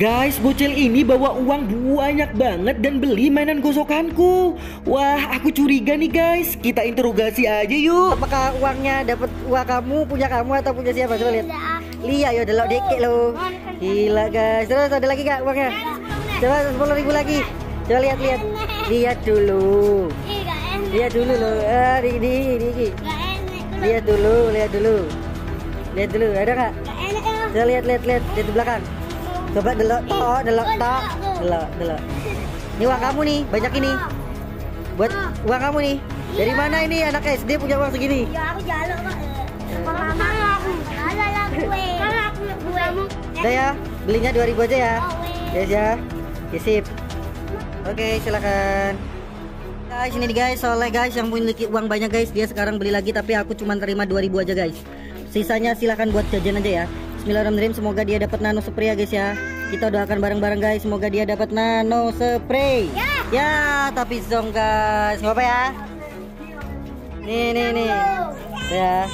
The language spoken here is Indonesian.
Guys, bocil ini bawa uang banyak banget dan beli mainan gosokanku. Wah, aku curiga nih guys. Kita interogasi aja yuk. Apakah uangnya dapat uang kamu, punya kamu atau punya siapa? Coba lihat. Lihat ya, delok dikit lo. Gila guys. Terus ada lagi kak uangnya? Coba sepuluh ribu lagi. Coba lihat lihat. Lihat dulu. Lihat dulu lo. Ah, di di di. Lihat dulu, lihat dulu. Lihat dulu, ada nggak? Coba lihat lihat lihat di belakang. Coba delok tok, delok tok, delok, delok. Ini uang kamu nih, banyak ini. Buat uang kamu nih. Dari mana ini anak SD punya uang segini? Ya aku jaluk kok. Sama mama aku. Alah lah gue. Kalau aku gue. Udah ya, belinya 2000 aja ya. Oh. Yes ya. Ya sip. Oke, silakan. Guys, ini nih guys, soalnya guys yang memiliki uang banyak guys, dia sekarang beli lagi tapi aku cuma terima 2000 aja guys. Sisanya silahkan buat jajan aja ya. Bismillahirrahmanirrahim, semoga dia dapat nano spray ya guys ya. Kita doakan bareng-bareng guys, semoga dia dapat nano spray. Ya. Ya, tapi zong guys, nggak apa ya? Nih, nih, nih. Ya.